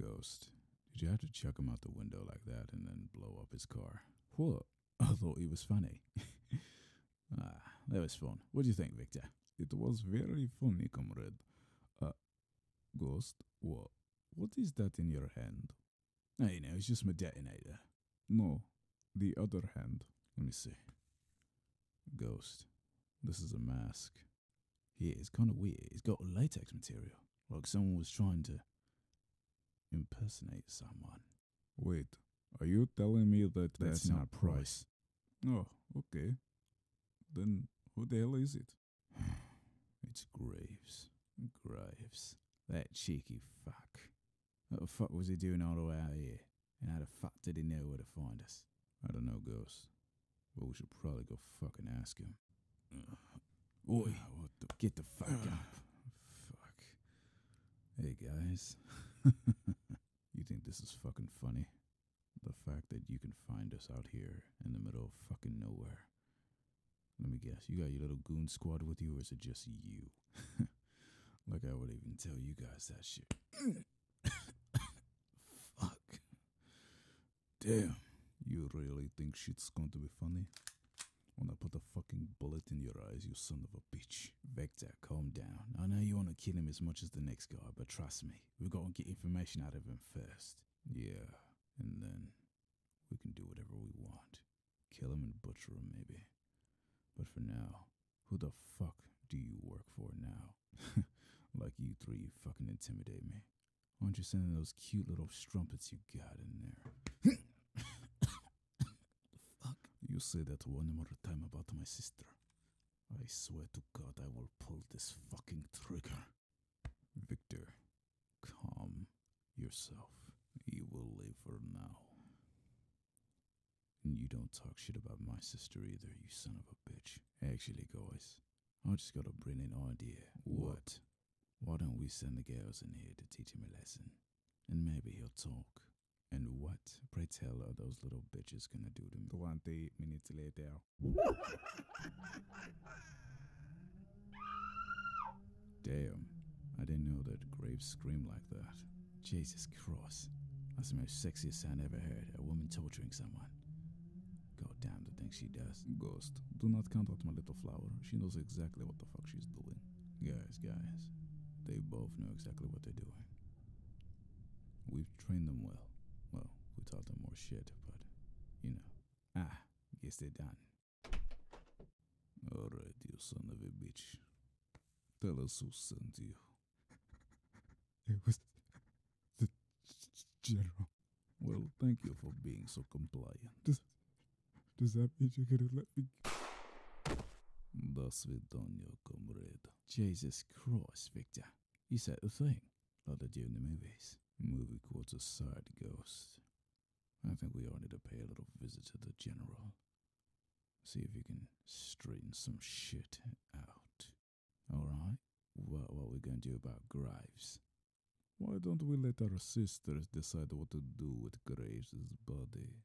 Ghost, did you have to chuck him out the window like that and then blow up his car? What? I thought he was funny. ah, that was fun. What do you think, Victor? It was very funny, comrade. Uh, Ghost, what? What is that in your hand? Hey, know, it's just my detonator. No, the other hand. Let me see. Ghost, this is a mask. Yeah, it's kind of weird. It's got latex material, like someone was trying to impersonate someone. Wait, are you telling me that That's, that's, not Price. Oh, okay. Then who the hell is it? It's Graves. Graves. That cheeky fuck. What the fuck was he doing all the way out here? And how the fuck did he know where to find us? I don't know, Ghost. But we should probably go fucking ask him. Oi, ah, what the, get the fuck ah. up. Fuck. Hey, guys. you think this is fucking funny? The fact that you can find us out here in the middle of fucking nowhere. Let me guess, you got your little goon squad with you, or is it just you? like I would even tell you guys that shit. Fuck. Damn. You really think shit's going to be funny? When I put a fucking bullet in your eyes, you son of a bitch. Victor, calm down. I know you want to kill him as much as the next guy, but trust me, we've got to get information out of him first. Yeah, and then we can do whatever we want. Kill him and butcher him, maybe. But for now, who the fuck do you work for now? like you three you fucking intimidate me. Why don't you send in those cute little strumpets you got in there? fuck? You say that one more time about my sister. I swear to God I will pull this fucking trigger. Victor, calm yourself. You will live for now. And you don't talk shit about my sister either, you son of a bitch. Actually, guys, I just got a brilliant idea. What? Why don't we send the girls in here to teach him a lesson? And maybe he'll talk. And what, pray tell, are those little bitches gonna do to me? 28 minutes later. Damn, I didn't know that Graves screamed like that. Jesus Christ, that's the most sexiest sound I ever heard. A woman torturing someone. God damn the things she does. Ghost, do not count out my little flower. She knows exactly what the fuck she's doing. Guys, guys, they both know exactly what they're doing. We've trained them. Well, was shit, but you know. Ah, guess they're done. Alright, you son of a bitch. Tell us who sent you. it was the general. Well, thank you for being so compliant. Does, does that mean you're gonna let me? Thus we done, your comrade. Jesus Christ, Victor. You said the thing. Not that you in the movies. Movie quotes aside, ghost. I think we all need to pay a little visit to the General. See if he can straighten some shit out. Alright? What, what we gonna do about Graves? Why don't we let our sisters decide what to do with Graves' body?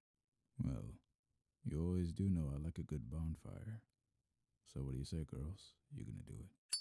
Well, you always do know I like a good bonfire. So what do you say, girls? You gonna do it?